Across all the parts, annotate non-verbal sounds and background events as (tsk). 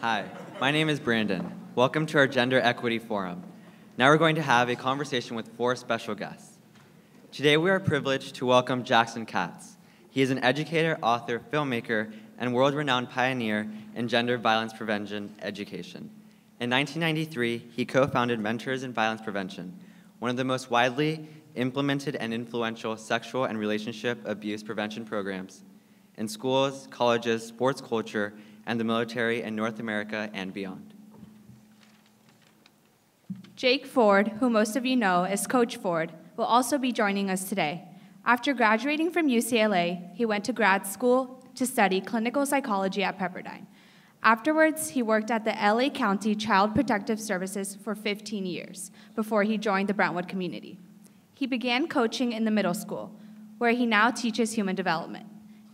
Hi, my name is Brandon. Welcome to our Gender Equity Forum. Now we're going to have a conversation with four special guests. Today we are privileged to welcome Jackson Katz. He is an educator, author, filmmaker, and world-renowned pioneer in gender violence prevention education. In 1993, he co-founded Mentors in Violence Prevention, one of the most widely implemented and influential sexual and relationship abuse prevention programs in schools, colleges, sports culture, and the military in North America and beyond. Jake Ford, who most of you know as Coach Ford, will also be joining us today. After graduating from UCLA, he went to grad school to study clinical psychology at Pepperdine. Afterwards, he worked at the LA County Child Protective Services for 15 years before he joined the Brentwood community. He began coaching in the middle school, where he now teaches human development,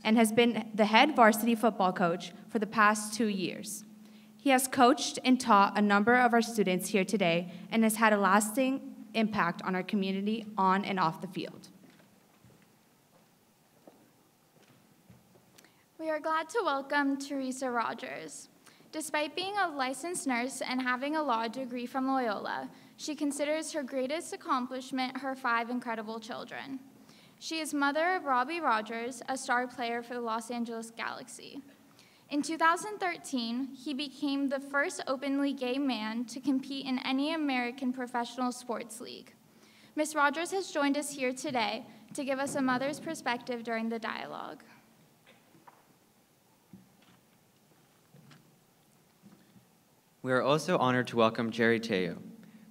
and has been the head varsity football coach for the past two years. He has coached and taught a number of our students here today and has had a lasting impact on our community on and off the field. We are glad to welcome Theresa Rogers. Despite being a licensed nurse and having a law degree from Loyola, she considers her greatest accomplishment her five incredible children. She is mother of Robbie Rogers, a star player for the Los Angeles Galaxy. In 2013, he became the first openly gay man to compete in any American professional sports league. Ms. Rogers has joined us here today to give us a mother's perspective during the dialogue. We are also honored to welcome Jerry Tello.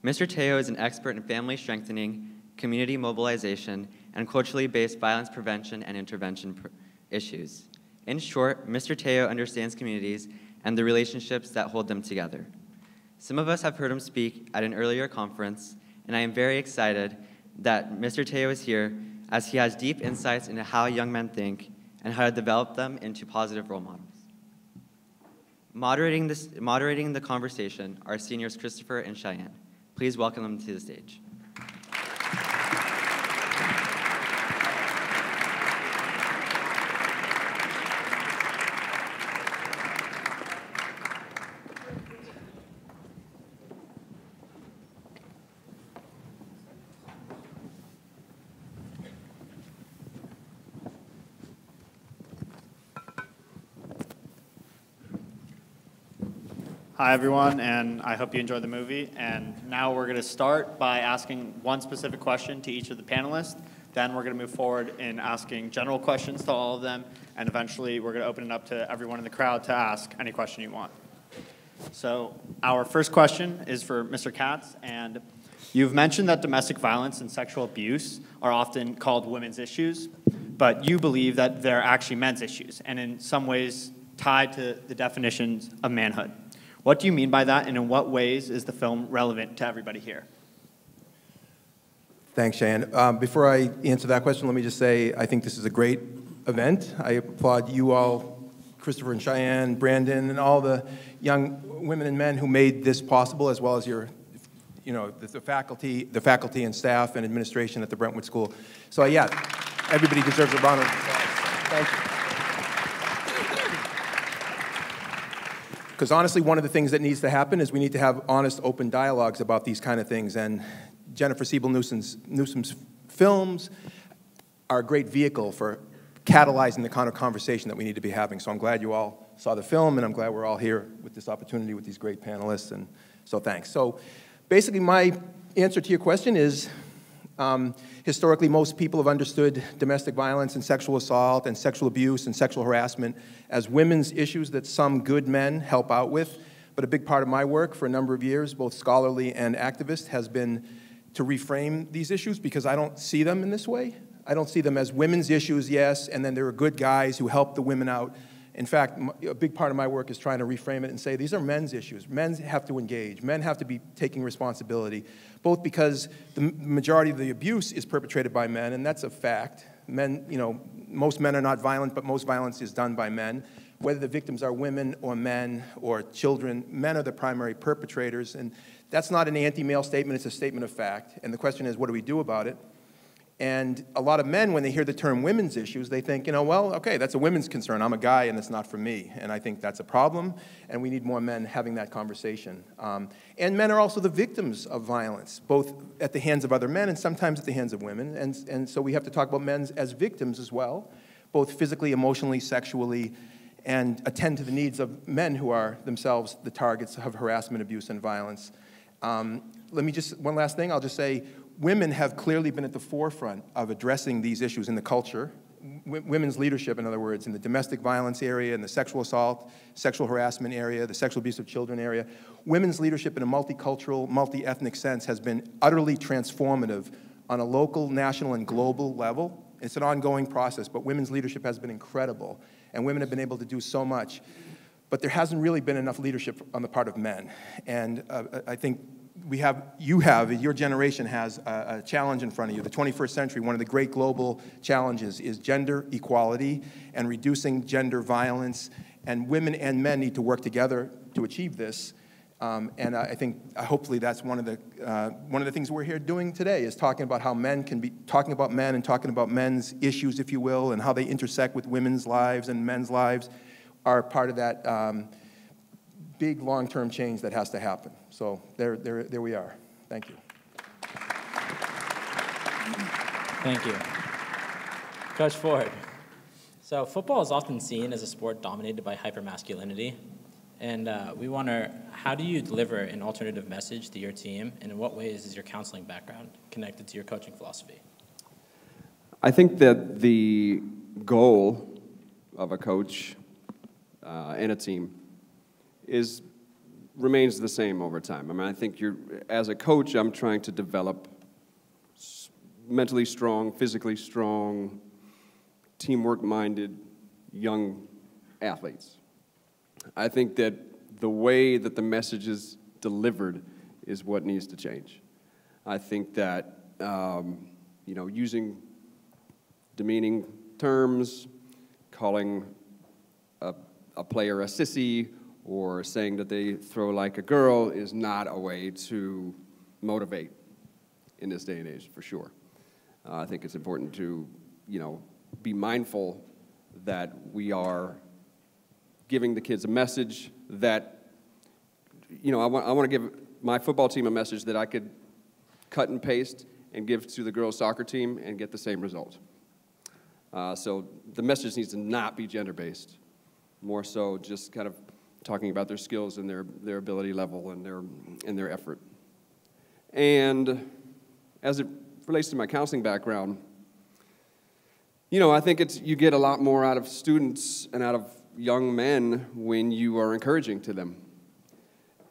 Mr. Tello is an expert in family strengthening, community mobilization, and culturally based violence prevention and intervention issues. In short, Mr. Tello understands communities and the relationships that hold them together. Some of us have heard him speak at an earlier conference, and I am very excited that Mr. Tello is here as he has deep insights into how young men think and how to develop them into positive role models. Moderating, this, moderating the conversation are seniors Christopher and Cheyenne. Please welcome them to the stage. Hi, everyone, and I hope you enjoyed the movie. And now we're going to start by asking one specific question to each of the panelists. Then we're going to move forward in asking general questions to all of them. And eventually, we're going to open it up to everyone in the crowd to ask any question you want. So, our first question is for Mr. Katz. And you've mentioned that domestic violence and sexual abuse are often called women's issues, but you believe that they're actually men's issues, and in some ways tied to the definitions of manhood. What do you mean by that, and in what ways is the film relevant to everybody here? Thanks, Cheyenne. Um, before I answer that question, let me just say I think this is a great event. I applaud you all, Christopher and Cheyenne, Brandon, and all the young women and men who made this possible, as well as your, you know, the, the faculty, the faculty and staff and administration at the Brentwood School. So yeah, everybody deserves a round of applause. Thank you. Because honestly, one of the things that needs to happen is we need to have honest, open dialogues about these kind of things. And Jennifer Siebel Newsom's, Newsom's films are a great vehicle for catalyzing the kind of conversation that we need to be having. So I'm glad you all saw the film, and I'm glad we're all here with this opportunity with these great panelists. And so thanks. So basically, my answer to your question is um, historically, most people have understood domestic violence and sexual assault and sexual abuse and sexual harassment as women's issues that some good men help out with. But a big part of my work for a number of years, both scholarly and activist, has been to reframe these issues because I don't see them in this way. I don't see them as women's issues, yes, and then there are good guys who help the women out. In fact, a big part of my work is trying to reframe it and say these are men's issues. Men have to engage. Men have to be taking responsibility, both because the majority of the abuse is perpetrated by men, and that's a fact. Men, you know, most men are not violent, but most violence is done by men. Whether the victims are women or men or children, men are the primary perpetrators. And that's not an anti male statement, it's a statement of fact. And the question is, what do we do about it? And a lot of men, when they hear the term women's issues, they think, you know, well, okay, that's a women's concern. I'm a guy and it's not for me. And I think that's a problem, and we need more men having that conversation. Um, and men are also the victims of violence, both at the hands of other men and sometimes at the hands of women. And, and so we have to talk about men as victims as well, both physically, emotionally, sexually, and attend to the needs of men who are themselves the targets of harassment, abuse, and violence. Um, let me just, one last thing, I'll just say women have clearly been at the forefront of addressing these issues in the culture. W- women's leadership, in other words, in the domestic violence area, in the sexual assault, sexual harassment area, the sexual abuse of children area. Women's leadership in a multicultural, multi ethnic sense has been utterly transformative on a local, national, and global level. It's an ongoing process, but women's leadership has been incredible, and women have been able to do so much. But there hasn't really been enough leadership on the part of men. And uh, I think we have, you have, your generation has a, a, challenge in front of you. The 21st century, one of the great global challenges is gender equality and reducing gender violence. And women and men need to work together to achieve this. Um, and I think uh, hopefully that's one of the uh, one of the things we're here doing today is talking about how men can be talking about men and talking about men's issues, if you will, and how they intersect with women's lives and men's lives are part of that um, big long-term change that has to happen. So there, there, there we are. Thank you. Thank you. Coach Ford. So football is often seen as a sport dominated by hypermasculinity. And uh, we wonder, how do you deliver an alternative message to your team, and in what ways is your counseling background connected to your coaching philosophy? I think that the goal of a coach uh, and a team is remains the same over time. I mean, I think you're, as a coach, I'm trying to develop mentally strong, physically strong, teamwork minded young athletes. I think that the way that the message is delivered is what needs to change. I think that, um, you know, using demeaning terms, calling a, a player a sissy or saying that they throw like a girl is not a way to motivate in this day and age, for sure. Uh, I think it's important to, you know, be mindful that we are giving the kids a message that, you know, I want, I want to give my football team a message that I could cut and paste and give to the girls' soccer team and get the same result. Uh, so the message needs to not be gender based, more so just kind of talking about their skills and their, their ability level and their, and their effort. And as it relates to my counseling background, you know, I think it's, you get a lot more out of students and out of young men when you are encouraging to them.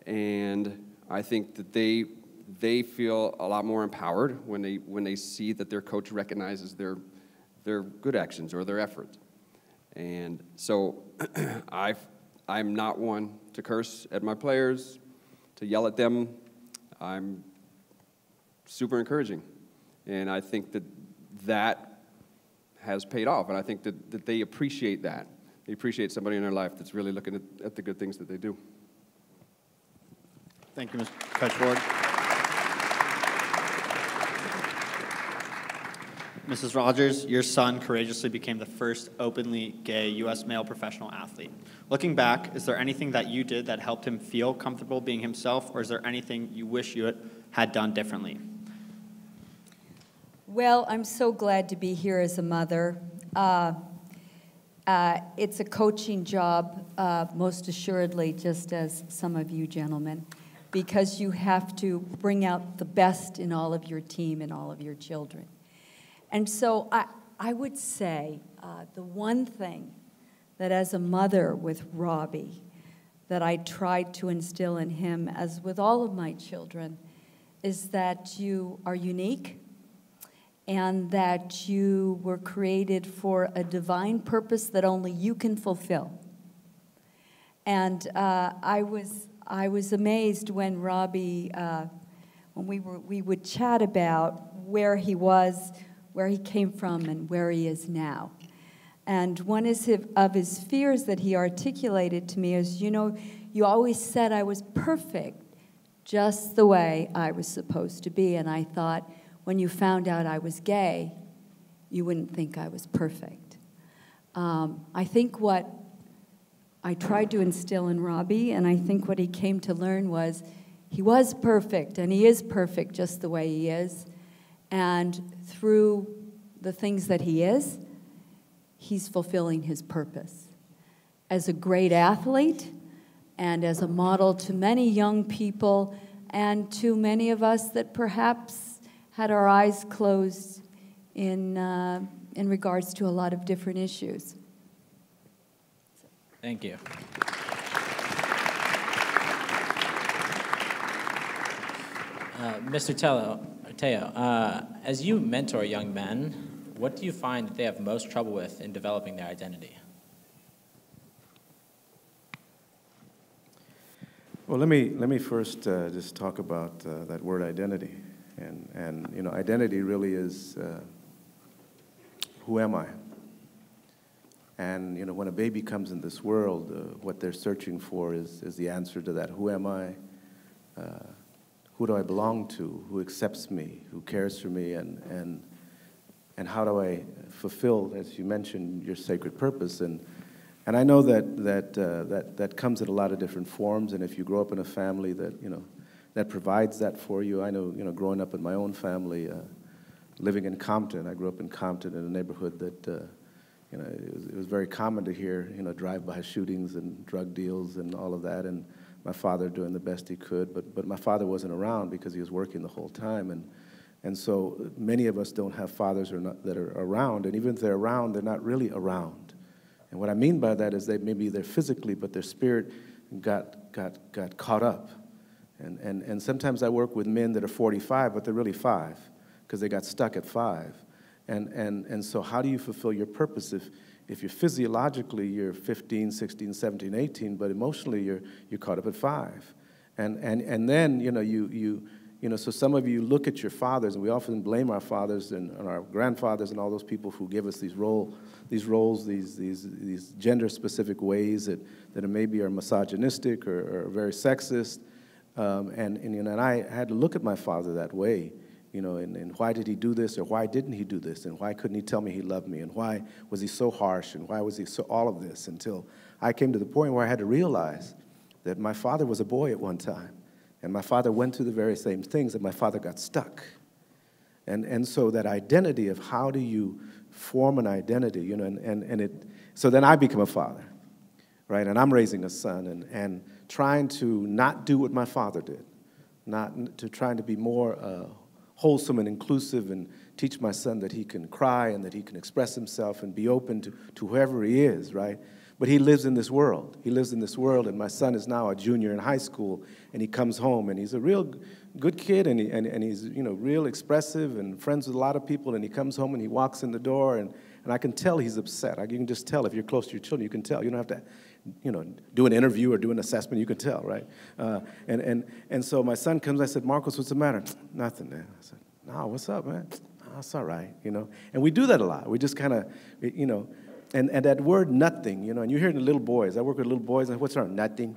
And I think that they, they feel a lot more empowered when they, when they see that their coach recognizes their, their good actions or their effort. And so (clears throat) I've, I'm not one to curse at my players, to yell at them. I'm super encouraging. And I think that that has paid off. And I think that, that they appreciate that. They appreciate somebody in their life that's really looking at, at the good things that they do. Thank you, Mr. Coach Mrs. Rogers, your son courageously became the first openly gay U.S. male professional athlete. Looking back, is there anything that you did that helped him feel comfortable being himself, or is there anything you wish you had done differently? Well, I'm so glad to be here as a mother. Uh, uh, it's a coaching job, uh, most assuredly, just as some of you gentlemen, because you have to bring out the best in all of your team and all of your children. And so I, I would say uh, the one thing that as a mother with Robbie, that I tried to instill in him, as with all of my children, is that you are unique and that you were created for a divine purpose that only you can fulfill. And uh, I, was, I was amazed when Robbie, uh, when we, were, we would chat about where he was where he came from and where he is now. And one is of his fears that he articulated to me is, you know, you always said I was perfect, just the way I was supposed to be. And I thought, when you found out I was gay, you wouldn't think I was perfect. Um, I think what I tried to instill in Robbie, and I think what he came to learn was he was perfect, and he is perfect just the way he is. And through the things that he is, he's fulfilling his purpose. As a great athlete and as a model to many young people and to many of us that perhaps had our eyes closed in, uh, in regards to a lot of different issues. Thank you. Uh, Mr. Tello, Teo, uh, as you mentor young men, what do you find that they have most trouble with in developing their identity? Well, let me, let me first uh, just talk about uh, that word identity. And, and, you know, identity really is uh, who am I? And, you know, when a baby comes in this world, uh, what they're searching for is, is the answer to that who am I? Who do I belong to? Who accepts me? Who cares for me? And, and, and how do I fulfill, as you mentioned, your sacred purpose? And, and I know that, that, uh, that, that comes in a lot of different forms, and if you grow up in a family that, you know, that provides that for you, I know, you know, growing up in my own family, uh, living in Compton, I grew up in Compton in a neighborhood that, uh, you know, it was, it was very common to hear, you know, drive-by shootings and drug deals and all of that, and my father doing the best he could, but, but my father wasn't around because he was working the whole time, and, and so many of us don't have fathers not, that are around, and even if they're around, they're not really around. And what I mean by that is they maybe they're physically, but their spirit got, got, got caught up. And, and, and sometimes I work with men that are 45, but they're really five because they got stuck at five. And, and, and so how do you fulfill your purpose if, if you're physiologically, you're 15, 16, 17, 18, but emotionally you're, you're caught up at five. And, and, and then, you know, you, you, you know, so some of you look at your fathers, and we often blame our fathers and, and our grandfathers and all those people who give us these role these roles, these, these, these gender-specific ways that, that maybe are misogynistic or, or very sexist. Um, and, and, you know, and I had to look at my father that way, you know, and, and why did he do this or why didn't he do this and why couldn't he tell me he loved me and why was he so harsh and why was he so all of this until I came to the point where I had to realize that my father was a boy at one time and my father went through the very same things and my father got stuck. And, and so that identity of how do you form an identity, you know, and, and, and it, so then I become a father, right? And I'm raising a son and, and trying to not do what my father did, not to trying to be more uh, wholesome and inclusive and teach my son that he can cry and that he can express himself and be open to, to whoever he is, right? But he lives in this world. He lives in this world, and my son is now a junior in high school, and he comes home, and he's a real good kid, and, he, and, and he's you know real expressive and friends with a lot of people, and he comes home and he walks in the door, and, and I can tell he's upset. I, you can just tell if you're close to your children, you can tell. You don't have to you know, do an interview or do an assessment, you can tell, right? Uh, and, and, and so my son comes, I said, Marcos, what's the matter? (tsk) Nothing, man. I said, no, what's up, man? (tsk) It's all right, you know? And we do that a lot. We just kind of, you know, and, and that word nothing, you know, and you hear the little boys. I work with little boys, and what's wrong? Nothing.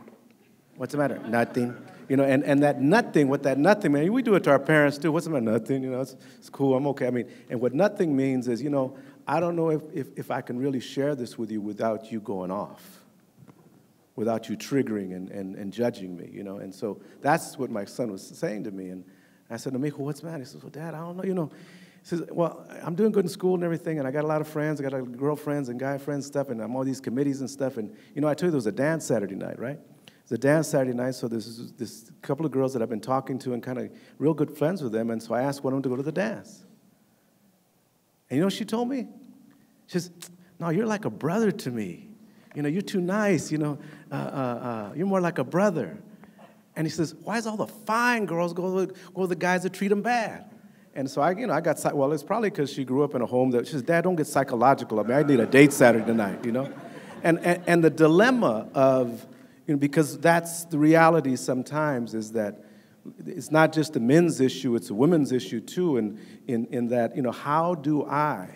What's the matter? Nothing. You know, and, and that nothing, what that nothing, man, we do it to our parents too. What's the matter? Nothing. You know, it's, it's cool. I'm okay. I mean, and what nothing means is, you know, I don't know if, if, if I can really share this with you without you going off, without you triggering and, and, and judging me, you know. And so that's what my son was saying to me. And I said, Amico, what's the matter? He says, Well, Dad, I don't know. You know, He says, Well, I'm doing good in school and everything, and I got a lot of friends. I got a lot of girlfriends and guy friends stuff, and I'm all these committees and stuff. And, you know, I told you there was a dance Saturday night, right? It's a dance Saturday night, so there's this couple of girls that I've been talking to and kind of real good friends with them, and so I asked one of them to go to the dance. And you know what she told me? She says, No, you're like a brother to me. You know, you're too nice. You know, uh, uh, uh, you're more like a brother. And he says, Why is all the fine girls go to, go to the guys that treat them bad? And so I, you know, I got, well, it's probably because she grew up in a home that she says, Dad, don't get psychological. I mean, I need a date Saturday night, you know? And, and, and the dilemma of, you know, because that's the reality sometimes is that it's not just a men's issue, it's a women's issue too, in, in, in that, you know, how do I,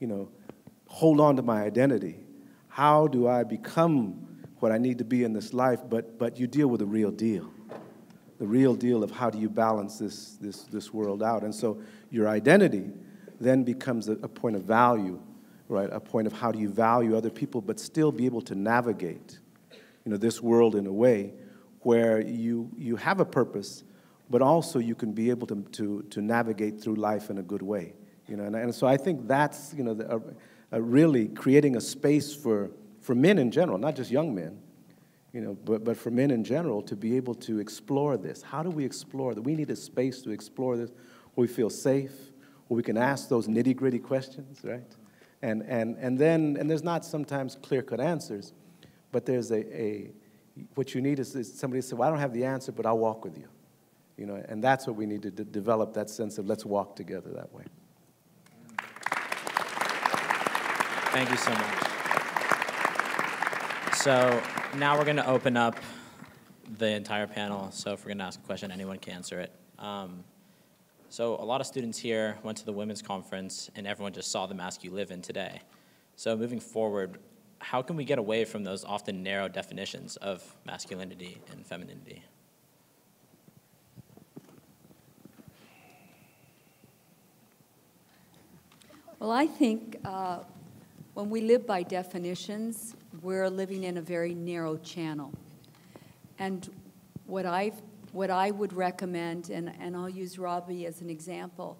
you know, hold on to my identity? How do I become what I need to be in this life? But, but you deal with the real deal the real deal of how do you balance this, this, this world out. And so your identity then becomes a, a point of value, right? A point of how do you value other people, but still be able to navigate, you know, this world in a way where you, you have a purpose, but also you can be able to, to, to navigate through life in a good way. You know, and, and so I think that's, you know, the, uh, uh, really creating a space for, for men in general, not just young men, you know, but, but for men in general to be able to explore this. How do we explore that? We need a space to explore this where we feel safe, where we can ask those nitty gritty questions, right? And, and, and then, and there's not sometimes clear cut answers, but there's a, a what you need is, is somebody to say, well, I don't have the answer, but I'll walk with you. You know, and that's what we need to develop that sense of let's walk together that way. Thank you so much. So now we're going to open up the entire panel. So if we're going to ask a question, anyone can answer it. Um, so a lot of students here went to the women's conference, and everyone just saw the mask you live in today. So moving forward, how can we get away from those often narrow definitions of masculinity and femininity? Well, I think uh, when we live by definitions, we're living in a very narrow channel. And what, i what I would recommend, and, and I'll use Robbie as an example,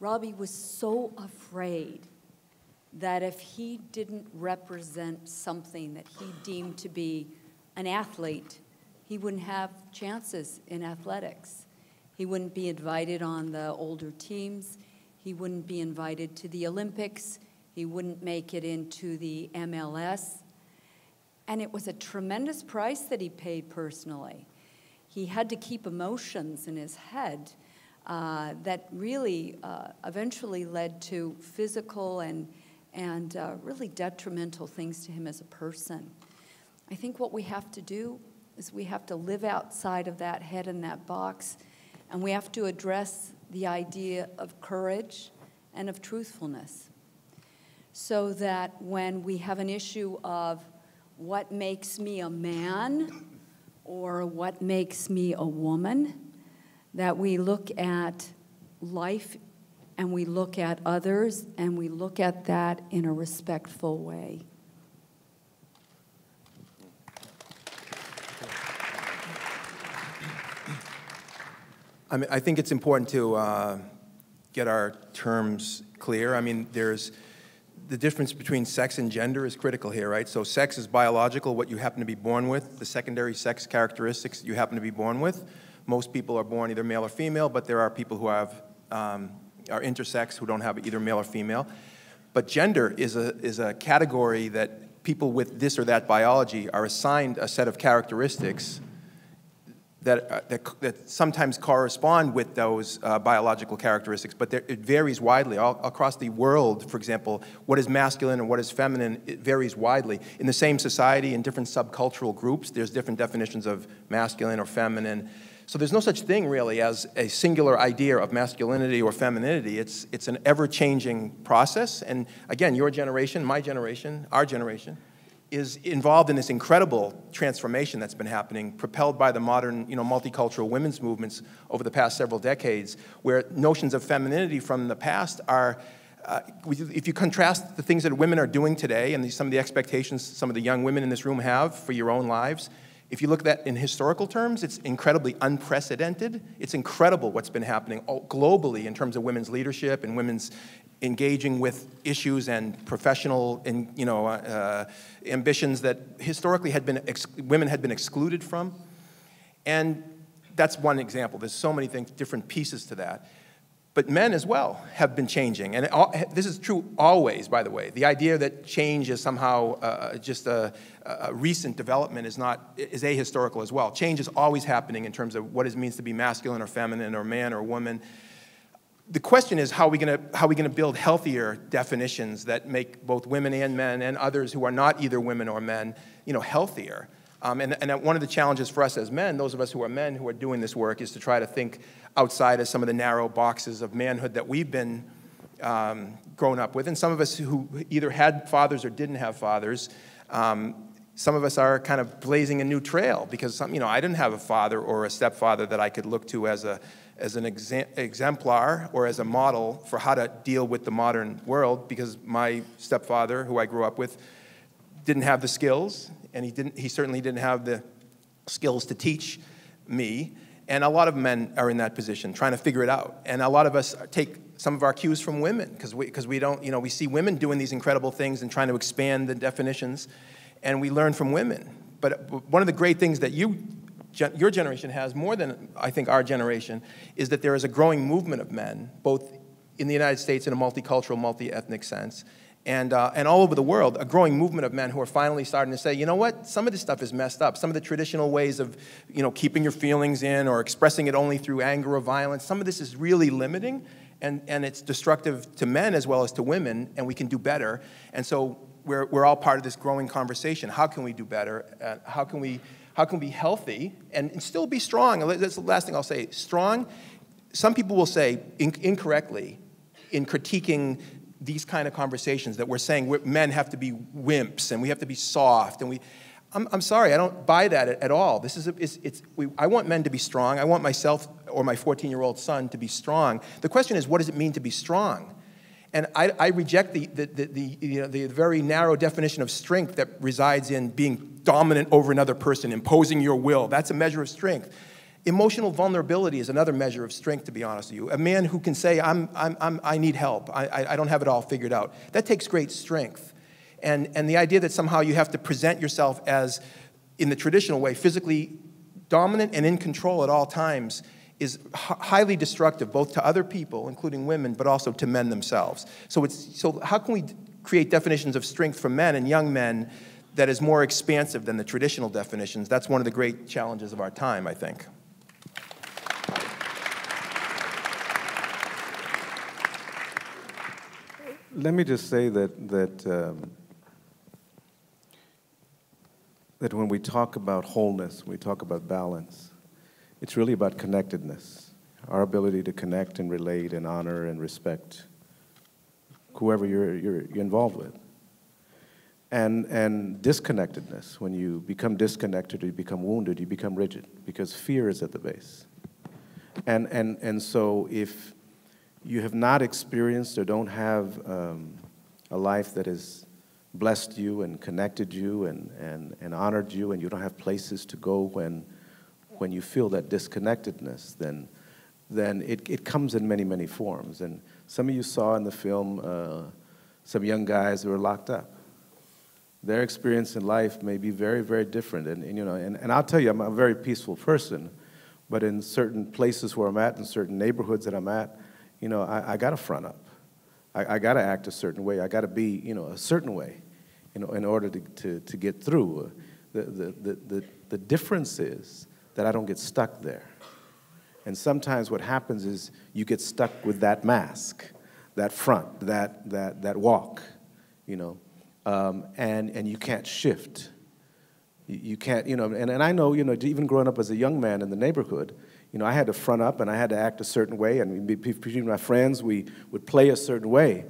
Robbie was so afraid that if he didn't represent something that he deemed to be an athlete, he wouldn't have chances in athletics. He wouldn't be invited on the older teams. He wouldn't be invited to the Olympics. He wouldn't make it into the MLS. And it was a tremendous price that he paid personally. He had to keep emotions in his head uh, that really uh, eventually led to physical and, and uh, really detrimental things to him as a person. I think what we have to do is we have to live outside of that head and that box, and we have to address the idea of courage and of truthfulness so that when we have an issue of what makes me a man or what makes me a woman, that we look at life and we look at others and we look at that in a respectful way. I mean, I think it's important to uh, get our terms clear. I mean, there's the difference between sex and gender is critical here, right? So sex is biological, what you happen to be born with, the secondary sex characteristics you happen to be born with. Most people are born either male or female, but there are people who have um, are intersex who don't have either male or female. But gender is a, is a category that people with this or that biology are assigned a set of characteristics that, uh, that, that, sometimes correspond with those uh, biological characteristics, but there, it varies widely. All, across the world, for example, what is masculine and what is feminine, it varies widely. In the same society, in different subcultural groups, there's different definitions of masculine or feminine. So there's no such thing really as a singular idea of masculinity or femininity. It's, it's an ever-changing process. And again, your generation, my generation, our generation, is involved in this incredible transformation that's been happening, propelled by the modern, you know, multicultural women's movements over the past several decades, where notions of femininity from the past are, uh, if you contrast the things that women are doing today and some of the expectations some of the young women in this room have for your own lives, if you look at that in historical terms, it's incredibly unprecedented. It's incredible what's been happening globally in terms of women's leadership and women's engaging with issues and professional and, you know, uh, ambitions that historically had been women had been excluded from. And that's one example. There's so many things, different pieces to that. But men as well have been changing. And all, this is true always, by the way. The idea that change is somehow uh, just a, a, recent development is, not, is ahistorical as well. Change is always happening in terms of what it means to be masculine or feminine or man or woman the question is how are we going to how we going to build healthier definitions that make both women and men and others who are not either women or men you know healthier. Um, and, and one of the challenges for us as men those of us who are men who are doing this work is to try to think outside of some of the narrow boxes of manhood that we've been um, grown up with. And some of us who either had fathers or didn't have fathers um, some of us are kind of blazing a new trail because some, you know, I didn't have a father or a stepfather that I could look to as, a, as an exemplar or as a model for how to deal with the modern world because my stepfather, who I grew up with, didn't have the skills, and he, didn't, he certainly didn't have the skills to teach me. And a lot of men are in that position, trying to figure it out. And a lot of us take some of our cues from women because we, cause we don't, you know, we see women doing these incredible things and trying to expand the definitions, and we learn from women. But one of the great things that you, your generation has more than I think our generation is that there is a growing movement of men, both in the United States in a multicultural, multi ethnic sense, and, uh, and all over the world, a growing movement of men who are finally starting to say, you know what, some of this stuff is messed up. Some of the traditional ways of you know, keeping your feelings in or expressing it only through anger or violence, some of this is really limiting, and, and it's destructive to men as well as to women, and we can do better. And so we're, we're all part of this growing conversation. How can we do better? Uh, how, can we, how can we be healthy and, still be strong? That's the last thing I'll say. Strong, some people will say in, incorrectly in critiquing these kind of conversations that we're saying men have to be wimps and we have to be soft and we i'm, I'm sorry i don't buy that at, at all this is a, it's, it's we, i want men to be strong i want myself or my 14 year old son to be strong the question is what does it mean to be strong and I, I reject the, the, the, the, you know, the very narrow definition of strength that resides in being dominant over another person, imposing your will. That's a measure of strength. Emotional vulnerability is another measure of strength, to be honest with you. A man who can say, I'm, I'm, I'm, i need help, I, I don't have it all figured out, that takes great strength. And, and the idea that somehow you have to present yourself as, in the traditional way, physically dominant and in control at all times is highly destructive, both to other people, including women, but also to men themselves. So, it's, so how can we create definitions of strength for men and young men that is more expansive than the traditional definitions? That's one of the great challenges of our time, I think. Let me just say that, that, um, that when we talk about wholeness, we talk about balance, it's really about connectedness, our ability to connect and relate and honor and respect whoever you're, you're, you're involved with. And, and disconnectedness, when you become disconnected or you become wounded, you become rigid because fear is at the base. And, and, and so if you have not experienced or don't have um, a life that has blessed you and connected you and, and, and honored you, and you don't have places to go when, when you feel that disconnectedness, then, then it, it comes in many, many forms. And some of you saw in the film uh, some young guys who were locked up. Their experience in life may be very, very different. And, and you know, and, and I'll tell you, I'm a very peaceful person, but in certain places where I'm at, in certain neighborhoods that I'm at, you know, I, I got to front up. I, I got to act a certain way. I got to be, you know, a certain way, you know, in order to, to, to get through. The, the, the, the, the difference is that I don't get stuck there. And sometimes what happens is you get stuck with that mask, that front, that, that, that walk, you know, um, and, and you can't shift. You, you can't, you know, and, and I know, you know, even growing up as a young man in the neighborhood, you know, I had to front up and I had to act a certain way, and between my friends, we would play a certain way.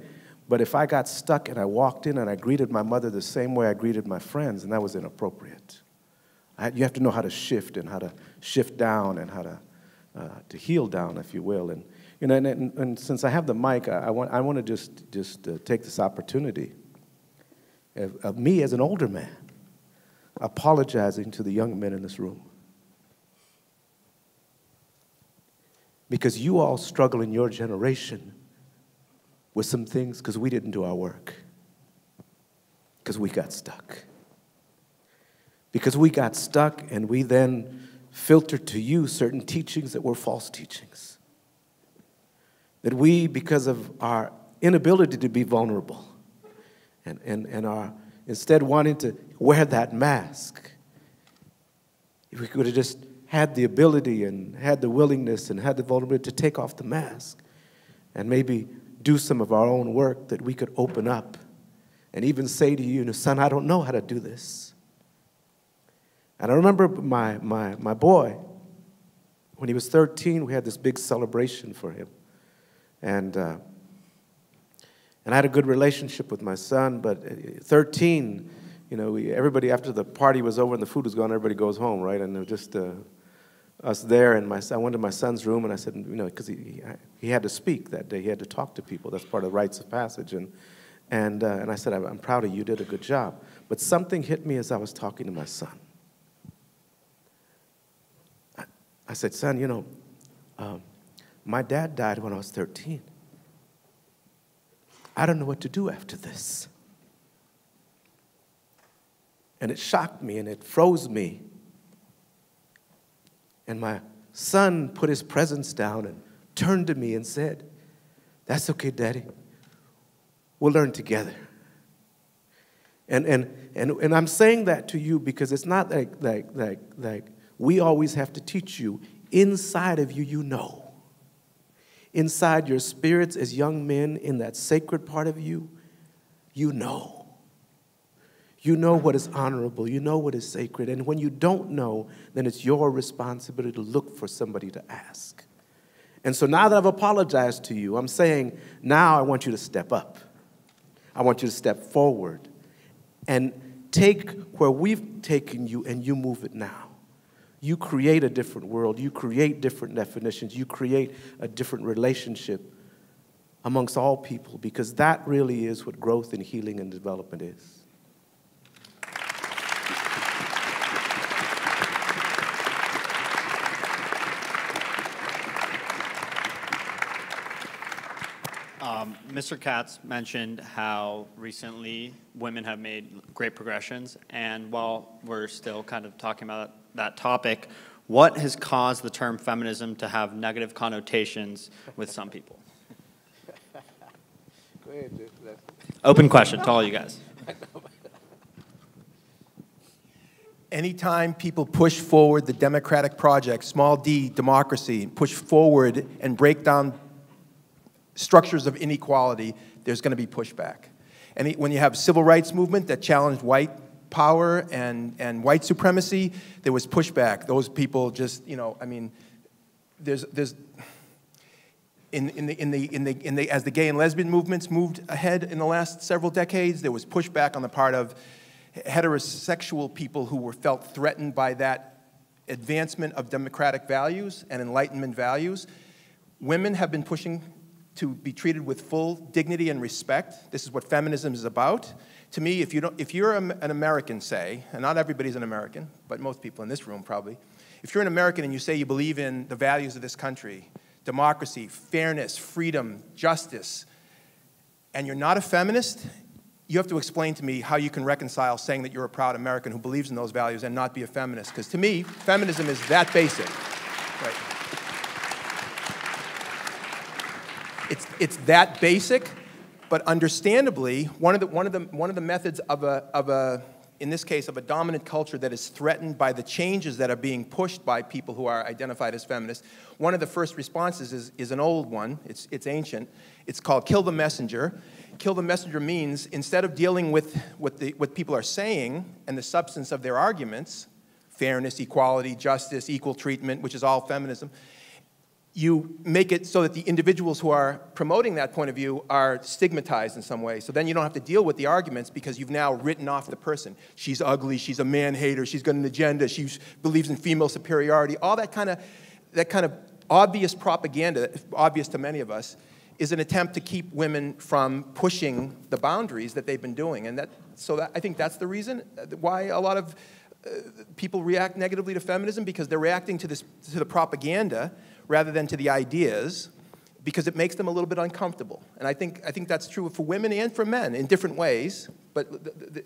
But if I got stuck and I walked in and I greeted my mother the same way I greeted my friends, and that was inappropriate. Had, you have to know how to shift and how to shift down and how to, uh, to heal down, if you will. And, you know, and, and, and since I have the mic, I, I want, I want to just, just uh, take this opportunity of, of me as an older man apologizing to the young men in this room. Because you all struggle in your generation with some things because we didn't do our work, because we got stuck. Because we got stuck and we then filtered to you certain teachings that were false teachings. That we, because of our inability to be vulnerable and, and, and our instead wanting to wear that mask, if we could have just had the ability and had the willingness and had the vulnerability to take off the mask and maybe do some of our own work that we could open up and even say to you, son, I don't know how to do this. And I remember my, my, my boy, when he was 13, we had this big celebration for him. And, uh, and I had a good relationship with my son, but 13, you know, we, everybody after the party was over and the food was gone, everybody goes home, right? And it was just uh, us there, and my I went to my son's room, and I said, you know, because he, he had to speak that day, he had to talk to people. That's part of the rites of passage, and and uh, and I said, I'm proud of you, you did a good job. But something hit me as I was talking to my son. I, said, son, you know, um, my dad died when I was 13. I don't know what to do after this. And it shocked me and it froze me. And my son put his presence down and turned to me and said, That's okay, Daddy. We'll learn together. And, and, and, and I'm saying that to you because it's not like, like, like, like we always have to teach you. Inside of you, you know. Inside your spirits as young men, in that sacred part of you, you know. You know what is honorable, you know what is sacred. And when you don't know, then it's your responsibility to look for somebody to ask. And so now that I've apologized to you, I'm saying now I want you to step up. I want you to step forward and take where we've taken you and you move it now. You create a different world, you create different definitions, you create a different relationship amongst all people because that really is what growth and healing and development is. Um, Mr. Katz mentioned how recently women have made great progressions, and while we're still kind of talking about that topic, what has caused the term feminism to have negative connotations with some people? Open question to all you guys. Anytime people push forward the democratic project, small d, democracy, push forward and break down structures of inequality, there's going to be pushback. And when you have civil rights movement that challenged white power and, and white supremacy, there was pushback. Those people just, you know, I mean, there's, there's in, in the, in the, in the, in the, as the gay and lesbian movements moved ahead in the last several decades, there was pushback on the part of heterosexual people who were felt threatened by that advancement of democratic values and enlightenment values. Women have been pushing to be treated with full dignity and respect. This is what feminism is about. To me, if, you don't, if you're an American, say, and not everybody's an American, but most people in this room probably, if you're an American and you say you believe in the values of this country, democracy, fairness, freedom, justice, and you're not a feminist, you have to explain to me how you can reconcile saying that you're a proud American who believes in those values and not be a feminist. Because to me, feminism is that basic. Right. It's, that basic, but understandably, one of the, one of the, one of the methods of a, of a, in this case, of a dominant culture that is threatened by the changes that are being pushed by people who are identified as feminists, one of the first responses is, is an old one. It's, it's ancient. It's called kill the messenger. Kill the messenger means instead of dealing with what, the, what people are saying and the substance of their arguments, fairness, equality, justice, equal treatment, which is all feminism, you make it so that the individuals who are promoting that point of view are stigmatized in some way. So then you don't have to deal with the arguments because you've now written off the person. She's ugly, she's a man hater, she's got an agenda, she believes in female superiority. All that kind of, that kind of obvious propaganda, obvious to many of us, is an attempt to keep women from pushing the boundaries that they've been doing. And that, so that, I think that's the reason why a lot of uh, people react negatively to feminism because they're reacting to, this, to the propaganda rather than to the ideas because it makes them a little bit uncomfortable. And I think, I think that's true for women and for men in different ways. But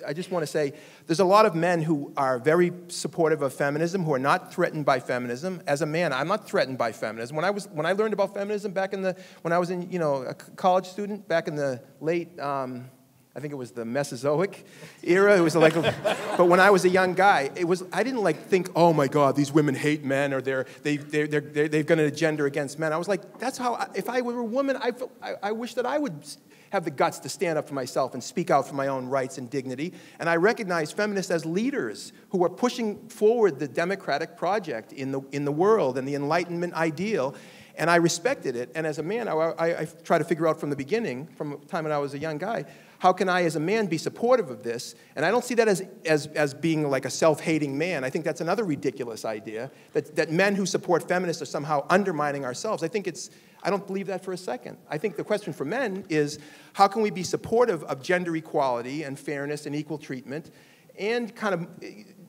I just want to say there's a lot of men who are very supportive of feminism, who are not threatened by feminism. As a man, I'm not threatened by feminism. When I, was, when I learned about feminism back in the, when I was in, you know, a college student back in the late, um, I think it was the Mesozoic era. It was like, (laughs) but when I was a young guy, it was I didn't like think, oh my God, these women hate men or they're they they're, they're, they're they've got an agenda against men. I was like, that's how. I, if I were a woman, I, I I wish that I would have the guts to stand up for myself and speak out for my own rights and dignity. And I recognize feminists as leaders who are pushing forward the democratic project in the in the world and the Enlightenment ideal. And I respected it. And as a man, I, I, I try to figure out from the beginning, from the time when I was a young guy, how can I, as a man, be supportive of this? And I don't see that as, as, as being like a self hating man. I think that's another ridiculous idea that, that men who support feminists are somehow undermining ourselves. I think it's, I don't believe that for a second. I think the question for men is how can we be supportive of gender equality and fairness and equal treatment and kind of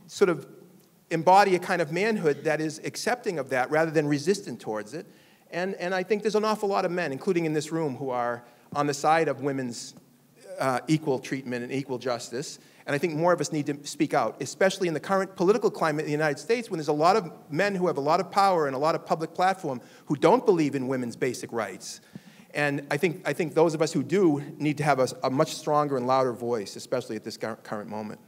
sort of embody a kind of manhood that is accepting of that rather than resistant towards it? And, and I think there's an awful lot of men, including in this room, who are on the side of women's uh, equal treatment and equal justice. And I think more of us need to speak out, especially in the current political climate in the United States when there's a lot of men who have a lot of power and a lot of public platform who don't believe in women's basic rights. And I think, I think those of us who do need to have a, a much stronger and louder voice, especially at this current moment.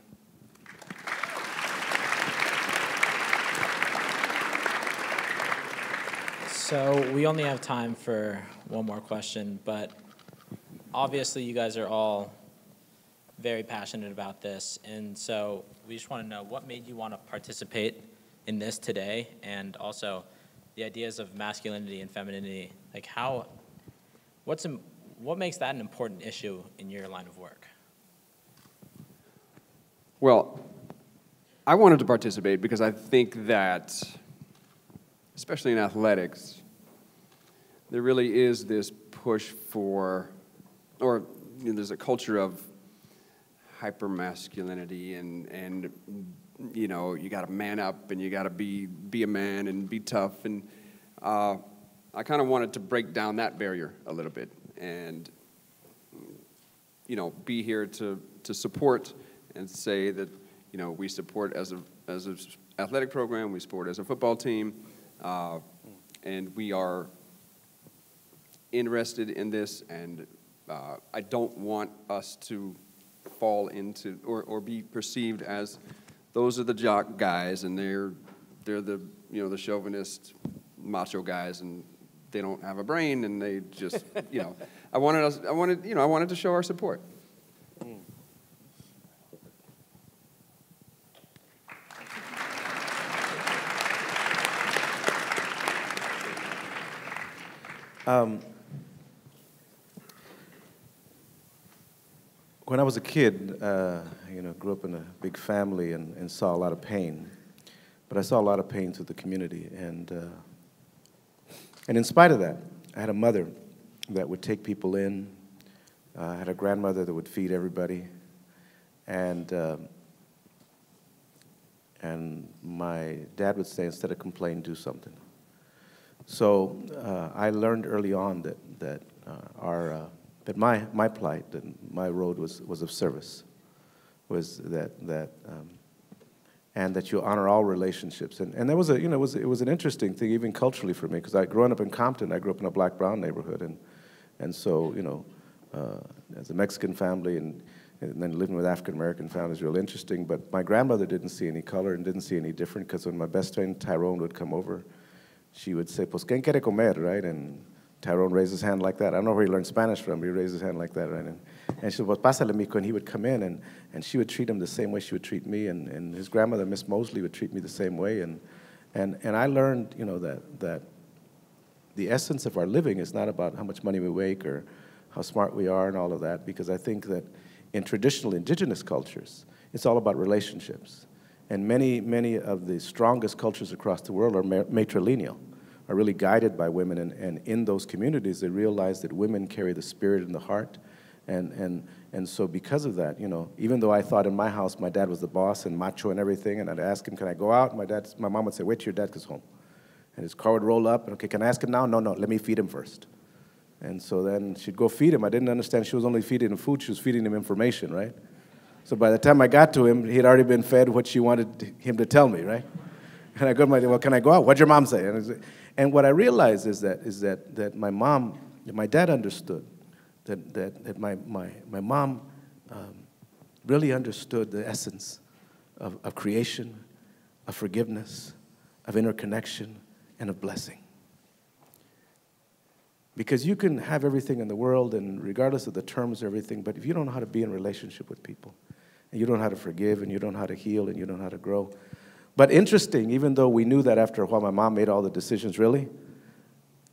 So we only have time for one more question, but obviously you guys are all very passionate about this, and so we just want to know what made you want to participate in this today, and also the ideas of masculinity and femininity. Like how, what's what makes that an important issue in your line of work? Well, I wanted to participate because I think that, especially in athletics, there really is this push for, or you know, there's a culture of hypermasculinity and and you know you got to man up and you got to be be a man and be tough. And uh, I kind of wanted to break down that barrier a little bit and you know be here to to support and say that you know we support as a as an athletic program we support as a football team uh, and we are interested in this and uh, I don't want us to fall into or, or be perceived as those are the jock guys and they're they're the you know the chauvinist macho guys and they don't have a brain and they just you know I wanted us I wanted you know I wanted to show our support. Um, when I was a kid, uh, you know, grew up in a big family and, and, saw a lot of pain. But I saw a lot of pain through the community. And, uh, and in spite of that, I had a mother that would take people in. Uh, I had a grandmother that would feed everybody. And, uh, and my dad would say, instead of complain, do something. So uh, I learned early on that, that uh, our that my, my plight and my road was, was of service, was that, that um, and that you honor all relationships. And, and that was a, you know, it was, it was an interesting thing, even culturally for me, because I growing up in Compton, I grew up in a black-brown neighborhood, and, and so, you know, uh, as a Mexican family and, and then living with African-American families real interesting, but my grandmother didn't see any color and didn't see any different, because when my best friend Tyrone would come over, she would say, pues, ¿quién quiere comer, right? And Tyrone raised his hand like that. I don't know where he learned Spanish from, but he raised his hand like that, right? And, and she said, well, pásale, mico, and he would come in, and, and she would treat him the same way she would treat me, and, and his grandmother, Miss Mosley, would treat me the same way, and, and, and I learned, you know, that, that the essence of our living is not about how much money we make or how smart we are and all of that, because I think that in traditional indigenous cultures, it's all about relationships. And many, many of the strongest cultures across the world are matrilineal are really guided by women. And, and in those communities, they realize that women carry the spirit and the heart. And, and, and so because of that, you know, even though I thought in my house my dad was the boss and macho and everything, and I'd ask him, can I go out? My, dad, my mom would say, wait till your dad gets home. And his car would roll up, and okay, can I ask him now? No, no, let me feed him first. And so then she'd go feed him. I didn't understand she was only feeding him food, she was feeding him information, right? So by the time I got to him, he'd already been fed what she wanted him to tell me, right? And I go to my, well, can I go out? What'd your mom say? And and what I realized is that, is that, that my mom, my dad understood, that, that, that my, my, my mom um, really understood the essence of, of creation, of forgiveness, of interconnection, and of blessing. Because you can have everything in the world, and regardless of the terms of everything, but if you don't know how to be in relationship with people, and you don't know how to forgive, and you don't know how to heal, and you don't know how to grow, but interesting, even though we knew that after a while, my mom made all the decisions, really,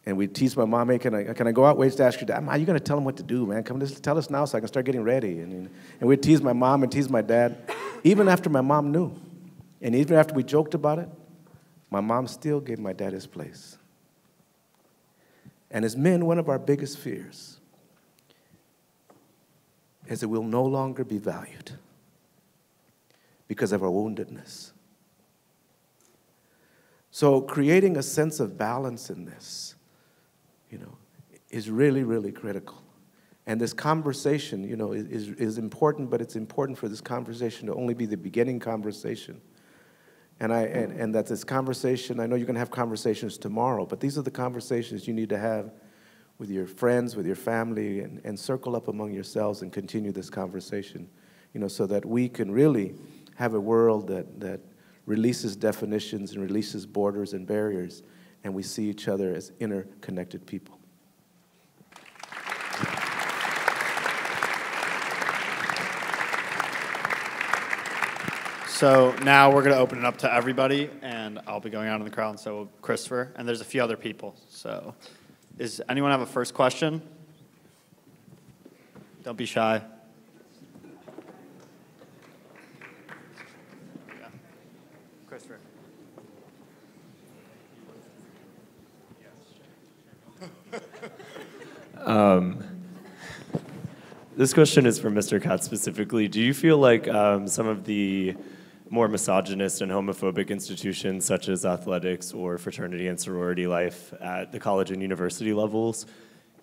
And we teased my mom, hey, can I, can I go out? Wait to ask your dad, Mom, you going to tell him what to do, man? Come just tell us now so I can start getting ready. And, and we'd tease my mom and tease my dad, even after my mom knew. And even after we joked about it, my mom still gave my dad his place. And as men, one of our biggest fears is that we'll no longer be valued because of our woundedness. So, creating a sense of balance in this, you know, is really, really critical. And this conversation, you know, is, is important, but it's important for this conversation to only be the beginning conversation. And, I, and, and that this conversation, I know you're going to have conversations tomorrow, but these are the conversations you need to have with your friends, with your family, and, and circle up among yourselves and continue this conversation, you know, so that we can really have a world that, that releases definitions and releases borders and barriers, and we see each other as interconnected people. So now we're going to open it up to everybody, and I'll be going out in the crowd, and so will Christopher, and there's a few other people. So, does anyone have a first question? Don't be shy. Um, this question is for Mr. Katz specifically. Do you feel like um, some of the more misogynist and homophobic institutions, such as athletics or fraternity and sorority life at the college and university levels,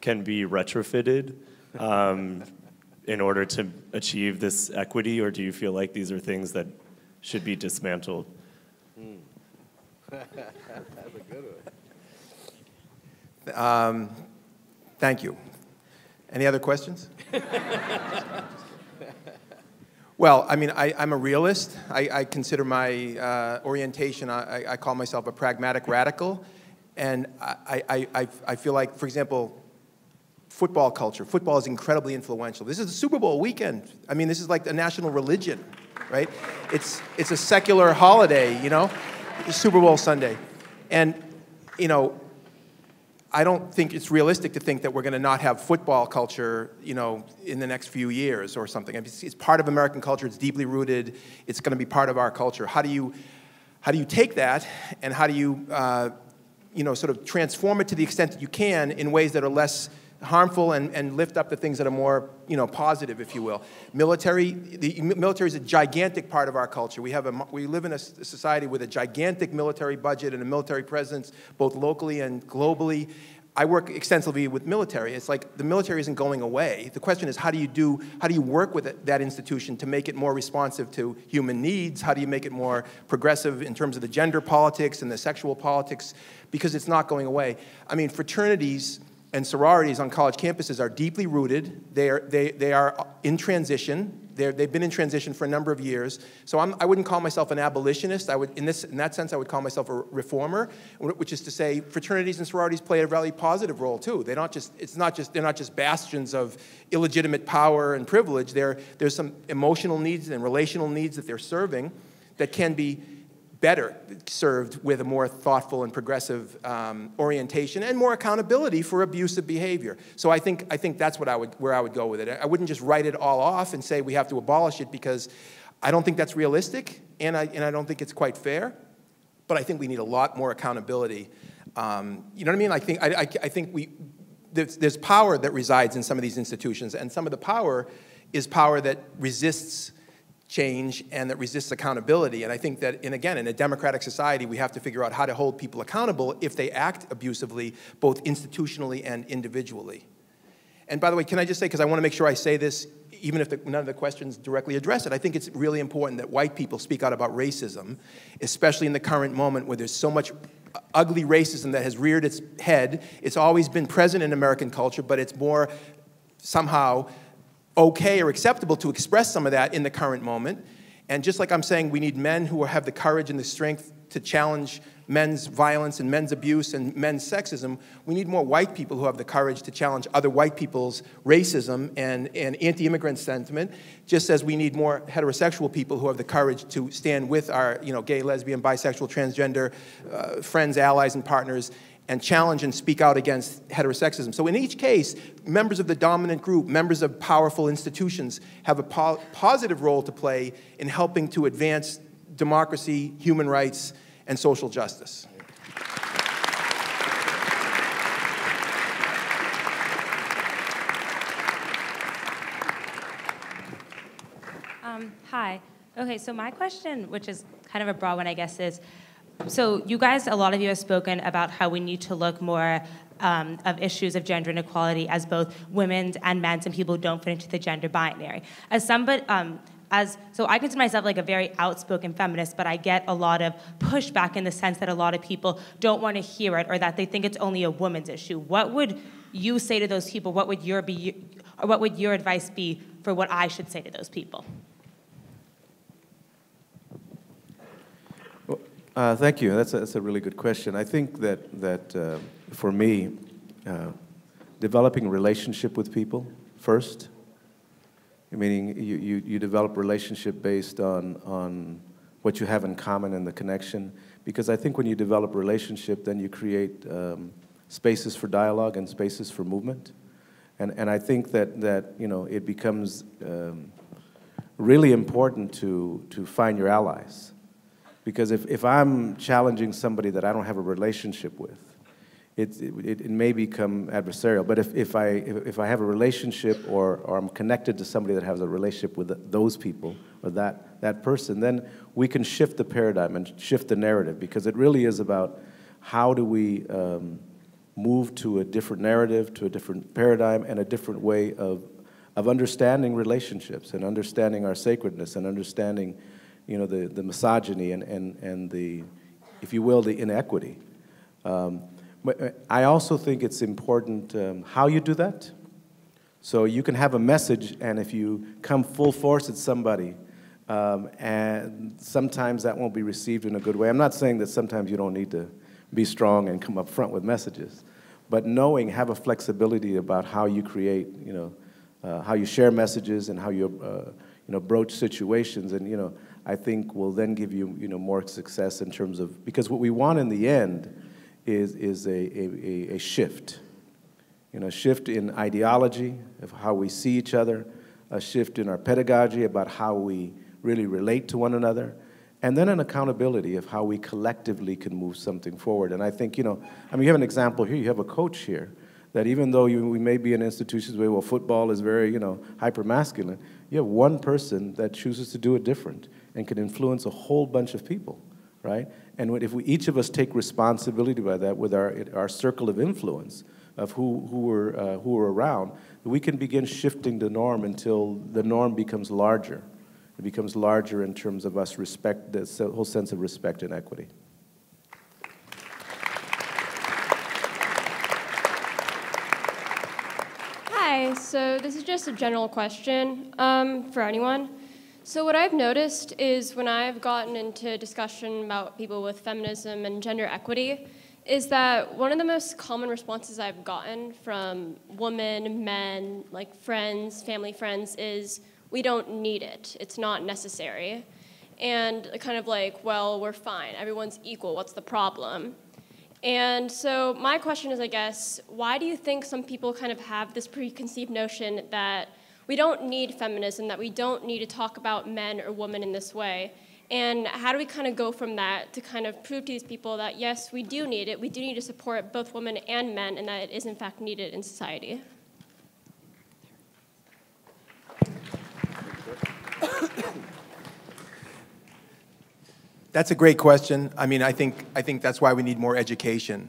can be retrofitted um, in order to achieve this equity, or do you feel like these are things that should be dismantled? (laughs) That's a good one. Um, thank you. Any other questions? well, I mean, I, am a realist. I, I consider my uh, orientation, I, I, call myself a pragmatic radical. And I, I, I feel like, for example, football culture. Football is incredibly influential. This is the Super Bowl weekend. I mean, this is like a national religion, right? It's, it's a secular holiday, you know, Super Bowl Sunday. And, you know, I don't think it's realistic to think that we're going to not have football culture, you know, in the next few years or something. It's, it's part of American culture. It's deeply rooted. It's going to be part of our culture. How do you, how do you take that and how do you, uh, you know, sort of transform it to the extent that you can in ways that are less harmful and, and lift up the things that are more you know, positive, if you will. Military, the military is a gigantic part of our culture. We, have a, we live in a society with a gigantic military budget and a military presence, both locally and globally. I work extensively with military. It's like the military isn't going away. The question is, how do you do, how do you work with it, that institution to make it more responsive to human needs? How do you make it more progressive in terms of the gender politics and the sexual politics? Because it's not going away. I mean, fraternities, and sororities on college campuses are deeply rooted. They are, they, they are in transition. they have been in transition for a number of years. So I'm, I would not call myself an abolitionist. I would, in, this, in that sense, I would call myself a reformer, which is to say fraternities and sororities play a really positive role too. They don't just, it's not just, they're not just bastions of illegitimate power and privilege. They're, there's some emotional needs and relational needs that they're serving that can be better served with a more thoughtful and progressive um, orientation and more accountability for abusive behavior. So I think, I think that's what I would, where I would go with it. I wouldn't just write it all off and say we have to abolish it because I don't think that's realistic and I, and I don't think it's quite fair. But I think we need a lot more accountability. Um, you know what I mean? I think, I, I, I think we, there's, there's power that resides in some of these institutions, and some of the power is power that resists change and that resists accountability. And I think that, and again, in a democratic society, we have to figure out how to hold people accountable if they act abusively, both institutionally and individually. And by the way, can I just say, because I want to make sure I say this, even if the, none of the questions directly address it, I think it's really important that white people speak out about racism, especially in the current moment where there's so much ugly racism that has reared its head. It's always been present in American culture, but it's more somehow okay or acceptable to express some of that in the current moment. And just like I'm saying, we need men who have the courage and the strength to challenge men's violence and men's abuse and men's sexism. We need more white people who have the courage to challenge other white people's racism and, and anti immigrant sentiment, just as we need more heterosexual people who have the courage to stand with our you know, gay, lesbian, bisexual, transgender uh, friends, allies, and partners and challenge and speak out against heterosexism. So in each case, members of the dominant group, members of powerful institutions have a po positive role to play in helping to advance democracy, human rights, and social justice. Um, hi. Okay, so my question, which is kind of a broad one, I guess, is so you guys, a lot of you have spoken about how we need to look more um, of issues of gender inequality as both women's and men's and people who don't fit into the gender binary. As somebody, um, as so I consider myself like a very outspoken feminist, but I get a lot of pushback in the sense that a lot of people don't want to hear it or that they think it's only a woman's issue. What would you say to those people? What would your be, or what would your advice be for what I should say to those people? Uh, thank you. That's a, that's a really good question. I think that, that uh, for me, uh, developing relationship with people first, meaning you, you, you develop relationship based on, on what you have in common and the connection. Because I think when you develop relationship, then you create um, spaces for dialogue and spaces for movement. And, and I think that, that you know, it becomes um, really important to, to find your allies because if, if I'm challenging somebody that I don't have a relationship with, it, it, it may become adversarial. But if, if, I, if, if I have a relationship or, or I'm connected to somebody that has a relationship with those people or that, that person, then we can shift the paradigm and shift the narrative because it really is about how do we um, move to a different narrative, to a different paradigm, and a different way of, of understanding relationships and understanding our sacredness and understanding you know, the, the misogyny and, and, and the, if you will, the inequity. Um, uh, I also think it's important um, how you do that. So you can have a message, and if you come full force at somebody, um, and sometimes that won't be received in a good way. I'm not saying that sometimes you don't need to be strong and come up front with messages, but knowing, have a flexibility about how you create, you know, uh, how you share messages and how you, uh, you know, broach situations. And, you know, I think will then give you, you know, more success in terms of, because what we want in the end is, is a, a, a shift. You know, a shift in ideology of how we see each other, a shift in our pedagogy about how we really relate to one another, and then an accountability of how we collectively can move something forward. And I think, you know, I mean, you have an example here, you have a coach here, that even though you, we may be in institutions where, well, football is very, you know, hyper masculine, you have one person that chooses to do it different and can influence a whole bunch of people, right? And if we, each of us take responsibility by that with our, our circle of influence of who, who, are, uh, who are around, we can begin shifting the norm until the norm becomes larger. It becomes larger in terms of us respect, the whole sense of respect and equity. Hi, so this is just a general question um, for anyone. So, what I've noticed is when I've gotten into discussion about people with feminism and gender equity, is that one of the most common responses I've gotten from women, men, like friends, family friends, is we don't need it. It's not necessary. And kind of like, well, we're fine. Everyone's equal. What's the problem? And so, my question is, I guess, why do you think some people kind of have this preconceived notion that we don't need feminism, that we don't need to talk about men or women in this way. And how do we kind of go from that to kind of prove to these people that yes, we do need it, we do need to support both women and men, and that it is in fact needed in society? That's a great question. I mean, I think, I think that's why we need more education.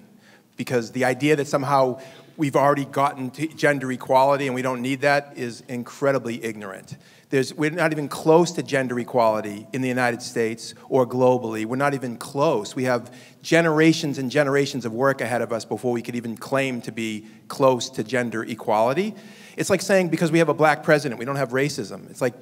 Because the idea that somehow we've already gotten to gender equality and we don't need that is incredibly ignorant. There's, we're not even close to gender equality in the United States or globally. We're not even close. We have generations and generations of work ahead of us before we could even claim to be close to gender equality. It's like saying because we have a black president, we don't have racism. It's like,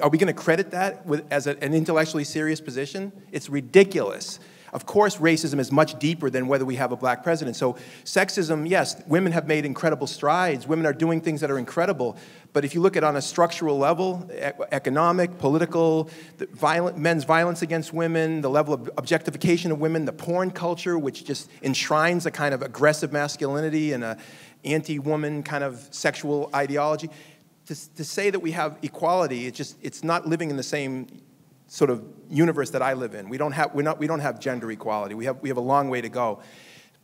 are we going to credit that with, as a, an intellectually serious position? It's ridiculous. Of course, racism is much deeper than whether we have a black president. So, sexism, yes, women have made incredible strides. Women are doing things that are incredible. But if you look at on a structural level, economic, political, violent, men's violence against women, the level of objectification of women, the porn culture, which just enshrines a kind of aggressive masculinity and a anti-woman kind of sexual ideology, to, to say that we have equality, it's just it's not living in the same sort of universe that I live in. We don't have, we're not, we don't have gender equality. We have, we have a long way to go.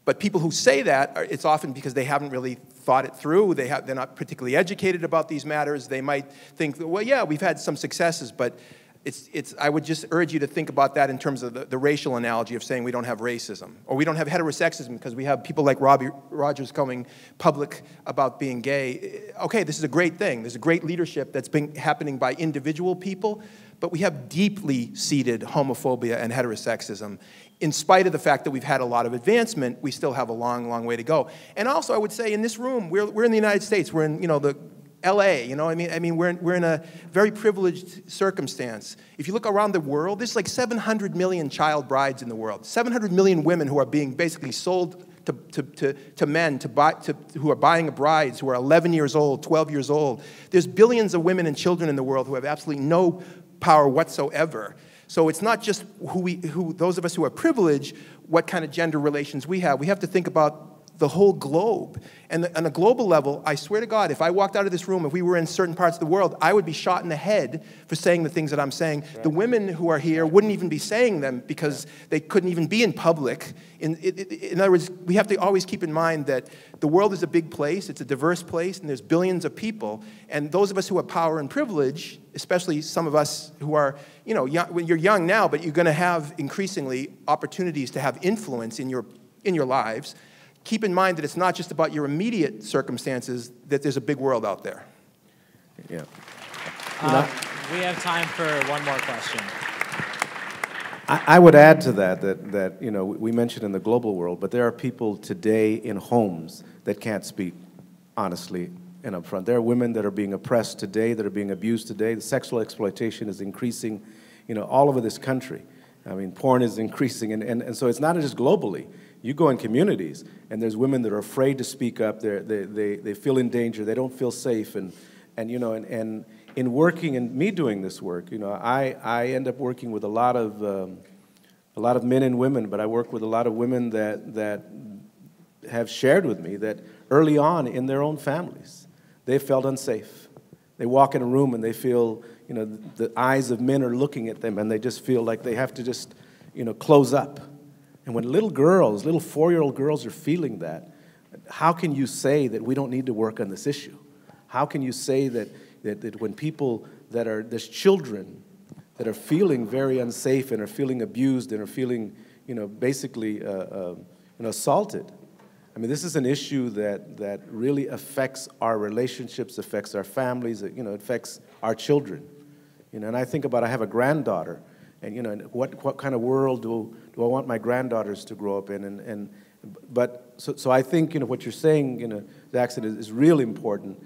But people who say that, are, it's often because they haven't really thought it through. They have, they're not particularly educated about these matters. They might think, well, yeah, we've had some successes, but it's, it's, I would just urge you to think about that in terms of the, the racial analogy of saying we don't have racism or we don't have heterosexism because we have people like Robbie Rogers coming public about being gay. Uh, okay, this is a great thing. There's a great leadership that's been happening by individual people, but we have deeply seated homophobia and heterosexism. In spite of the fact that we've had a lot of advancement, we still have a long, long way to go. And also, I would say in this room, we're, we're in the United States, we're in you know, the LA, you know, I mean, I mean we're, in, we're in a very privileged circumstance. If you look around the world, there's like 700 million child brides in the world, 700 million women who are being basically sold to, to, to, to men to buy, to, who are buying brides who are 11 years old, 12 years old. There's billions of women and children in the world who have absolutely no power whatsoever. So it's not just who we, who, those of us who are privileged, what kind of gender relations we have. We have to think about the whole globe. And on a global level, I swear to God, if I walked out of this room, if we were in certain parts of the world, I would be shot in the head for saying the things that I'm saying. Right. The women who are here wouldn't even be saying them because yeah. they couldn't even be in public. In, in, in other words, we have to always keep in mind that the world is a big place, it's a diverse place, and there's billions of people. And those of us who have power and privilege, especially some of us who are, you know, young, you're young now, but you're going to have increasingly opportunities to have influence in your, in your lives keep in mind that it's not just about your immediate circumstances, that there's a big world out there. Yeah. Uh, we have time for one more question. I, I would add to that, that that you know we mentioned in the global world, but there are people today in homes that can't speak honestly and upfront. There are women that are being oppressed today, that are being abused today. The sexual exploitation is increasing, you know, all over this country. I mean, porn is increasing, and, and, and so it's not just globally. You go in communities, and there's women that are afraid to speak up. They're, they, they, they feel in danger. They don't feel safe. And, and you know, and, and in working and me doing this work, you know, I, I end up working with a lot of, um, a lot of men and women, but I work with a lot of women that, that have shared with me that early on in their own families, they felt unsafe. They walk in a room and they feel, you know, the, the eyes of men are looking at them and they just feel like they have to just, you know, close up. And when little girls, little four year old girls are feeling that, how can you say that we don't need to work on this issue? How can you say that, that, that when people that are, there's children that are feeling very unsafe and are feeling abused and are feeling, you know, basically uh, uh, you know, assaulted? I mean, this is an issue that, that really affects our relationships, affects our families, you know, affects our children. You know, and I think about I have a granddaughter and you know, what, what kind of world do, do I want my granddaughters to grow up in? And, and, but, so, so I think, you know, what you're saying, you know, Jackson, is, is really important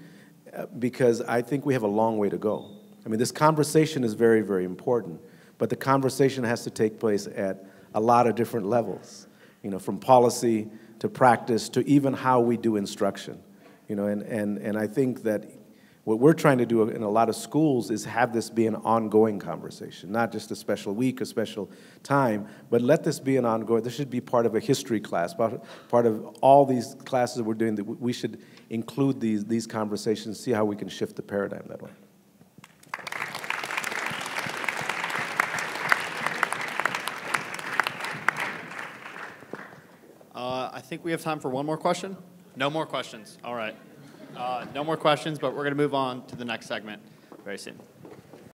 uh, because I think we have a long way to go. I mean, this conversation is very, very important, but the conversation has to take place at a lot of different levels, you know, from policy to practice to even how we do instruction, you know, and, and, and I think that what we're trying to do in a lot of schools is have this be an ongoing conversation, not just a special week, a special time, but let this be an ongoing. This should be part of a history class, part, part of all these classes that we're doing. That we should include these these conversations, see how we can shift the paradigm that way. Uh, I think we have time for one more question. No more questions. All right. Uh, no more questions, but we're going to move on to the next segment very soon.